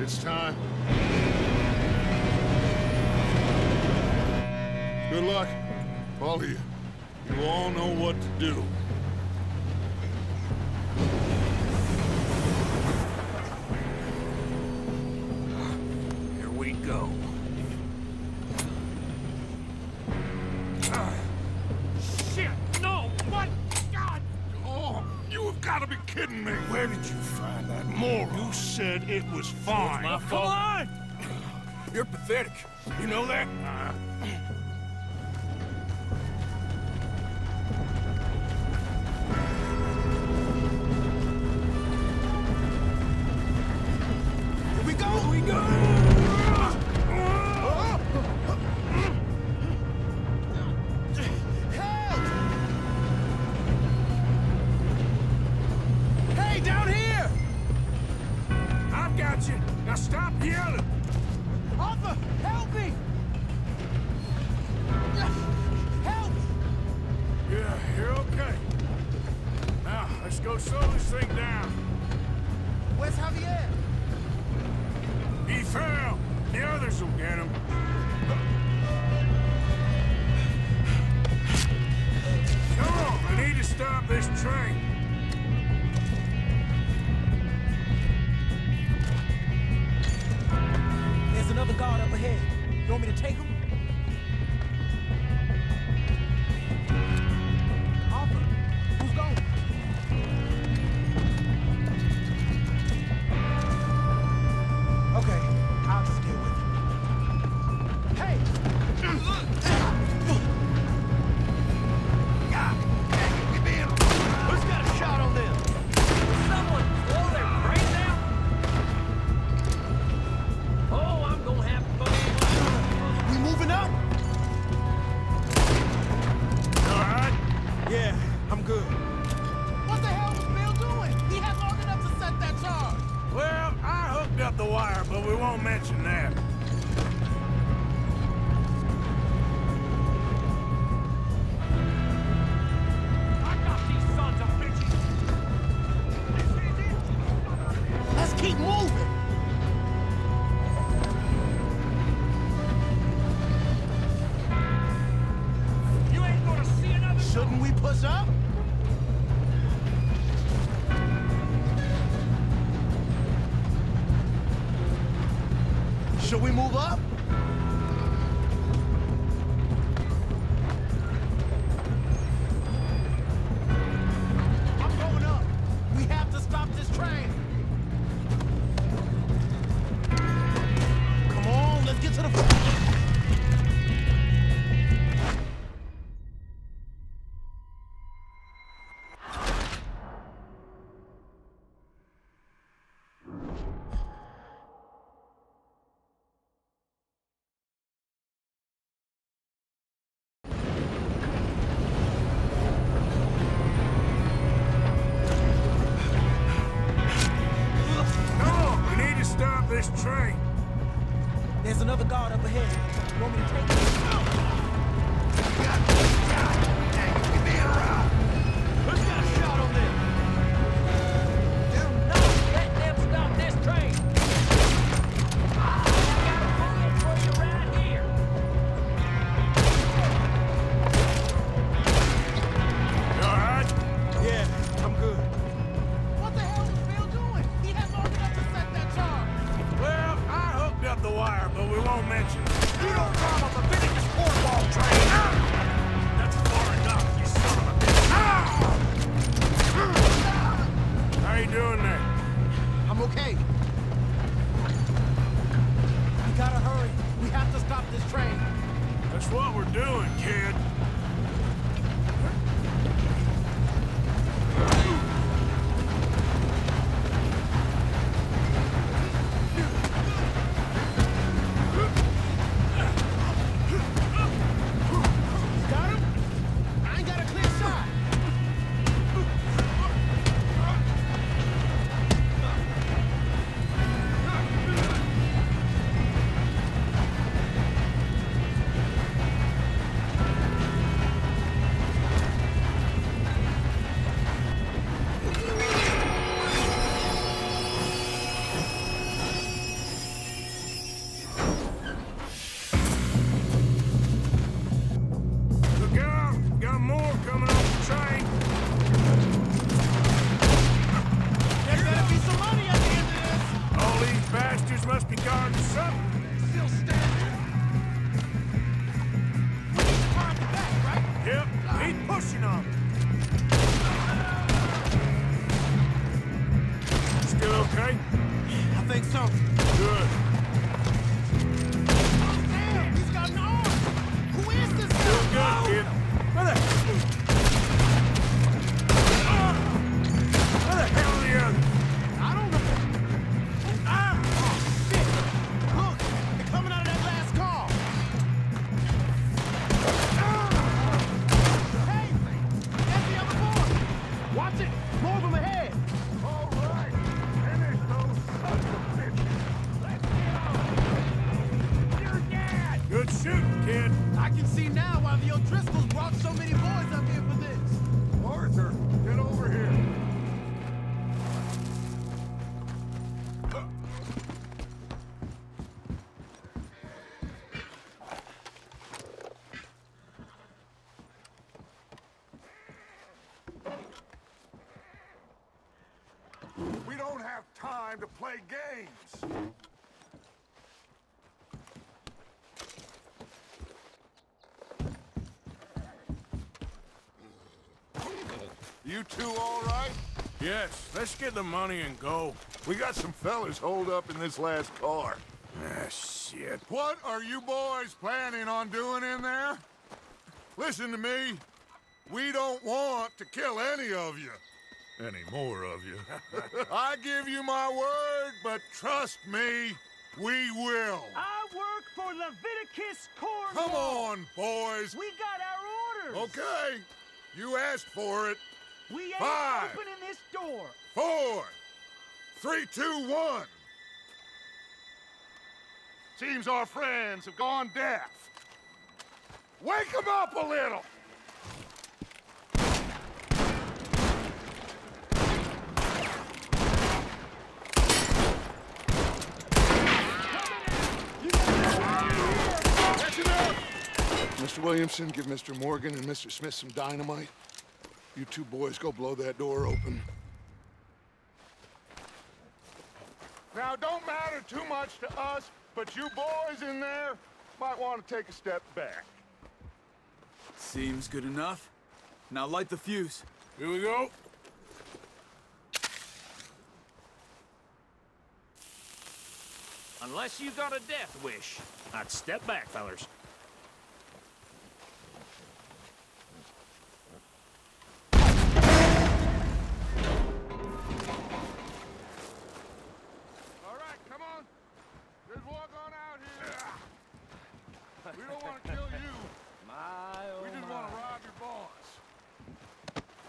It's time. Good luck, all of you. You all know what to do. kidding me? Where did you find that moron? You said it was fine. It's my fault. Come on! You're pathetic. You know that? Uh, this train. There's another guard up ahead. You want me to take him? we move up? this train. There's another guard up ahead. Want me to take it? okay? We gotta hurry. We have to stop this train. That's what we're doing, kid. Must be Good shooting, kid. I can see now why the old brought time to play games. You two all right? Yes, let's get the money and go. We got some fellas holed up in this last car. Ah, shit. What are you boys planning on doing in there? Listen to me. We don't want to kill any of you. Any more of you. I give you my word, but trust me, we will. I work for Leviticus Cornwall. Come on, boys. We got our orders. Okay. You asked for it. We ain't Five. opening this door. Four, three, two, one. Seems our friends have gone deaf. Wake them up a little. That's enough. Mr. Williamson, give Mr. Morgan and Mr. Smith some dynamite. You two boys go blow that door open. Now, don't matter too much to us, but you boys in there might want to take a step back. Seems good enough. Now light the fuse. Here we go. Unless you got a death wish. I'd step back, fellers.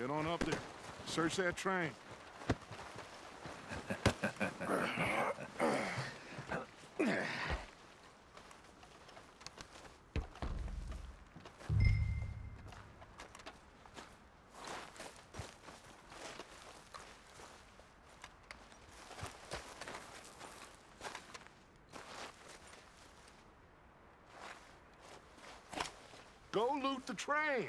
Get on up there. Search that train. Go loot the train.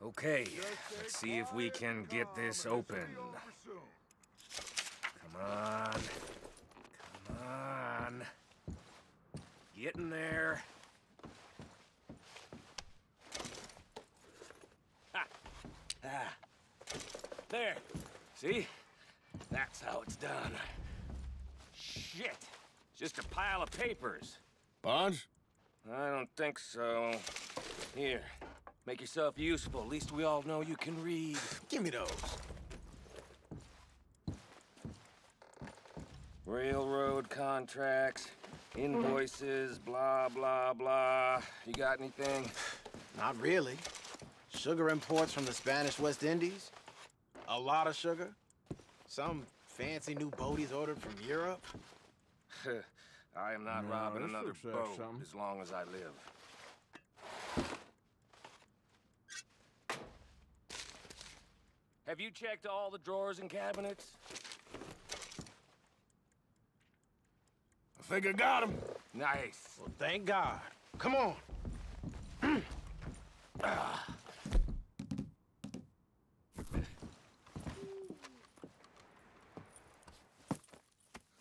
Okay, let's see if we can get this open. Come on. Come on. Get in there. Ha. Ah. There. See? That's how it's done. Shit. Just a pile of papers. Bonds? I don't think so. Here, make yourself useful. At least we all know you can read. Give me those. Railroad contracts, invoices, blah, blah, blah. You got anything? Not really. Sugar imports from the Spanish West Indies. A lot of sugar. Some fancy new boaties ordered from Europe. I am not No, robbing another boat something. as long as I live. Have you checked all the drawers and cabinets? I think I got him. Nice. Well, thank God. Come on.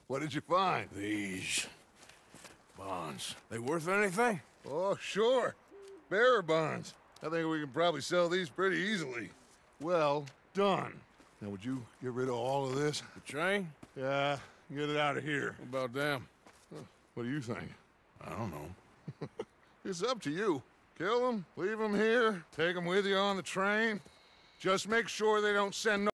What did you find? These bonds. They worth anything? Oh, sure. Bearer bonds. I think we can probably sell these pretty easily. Well done. Now, would you get rid of all of this? The train? Yeah, get it out of here. What about them? What do you think? I don't know. It's up to you. Kill them, leave them here, take them with you on the train. Just make sure they don't send no